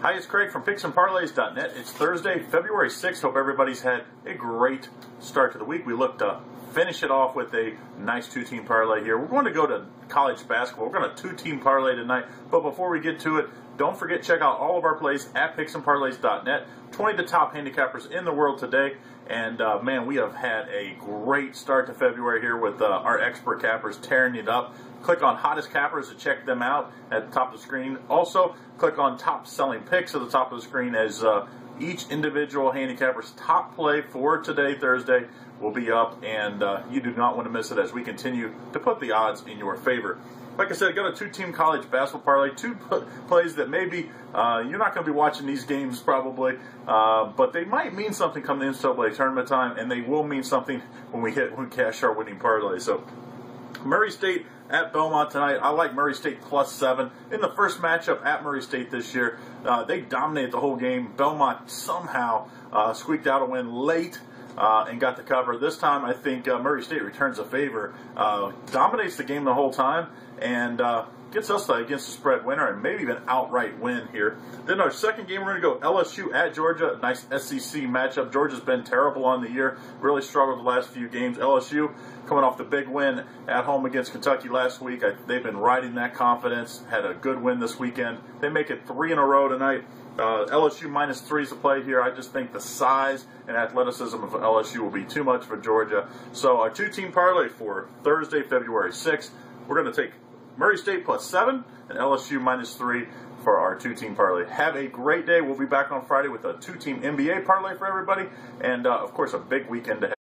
Hi, it's Craig from PicksandParlays.net. It's Thursday, February 6th. Hope everybody's had a great start to the week. We look to uh, finish it off with a nice two-team parlay here. We're going to go to college basketball. We're going to two-team parlay tonight. But before we get to it, don't forget check out all of our plays at PicksandParlays.net. 20 of the top handicappers in the world today. And uh, man, we have had a great start to February here with uh, our expert cappers tearing it up. Click on hottest cappers to check them out at the top of the screen. Also, click on top selling picks at the top of the screen as uh, each individual handicapper's top play for today, Thursday, will be up, and uh, you do not want to miss it as we continue to put the odds in your favor. Like I said, got a two-team college basketball parlay, two plays that maybe uh, you're not going to be watching these games probably, uh, but they might mean something come the NCAA tournament time, and they will mean something when we hit when we cash our winning parlay. So Murray State at Belmont tonight. I like Murray State plus seven. In the first matchup at Murray State this year, uh, they dominated the whole game. Belmont somehow uh, squeaked out a win late. Uh, and got the cover. This time, I think uh, Murray State returns a favor, uh, dominates the game the whole time, and uh, gets us against the spread winner and maybe even outright win here. Then our second game, we're going to go LSU at Georgia. Nice SEC matchup. Georgia's been terrible on the year, really struggled the last few games. LSU coming off the big win at home against Kentucky last week. I, they've been riding that confidence, had a good win this weekend. They make it three in a row tonight. Uh, LSU minus three is a play here. I just think the size and athleticism of LSU will be too much for Georgia. So our two-team parlay for Thursday, February 6th. We're going to take Murray State plus seven, and LSU minus three for our two team parlay. Have a great day. We'll be back on Friday with a two team NBA parlay for everybody, and uh, of course, a big weekend ahead.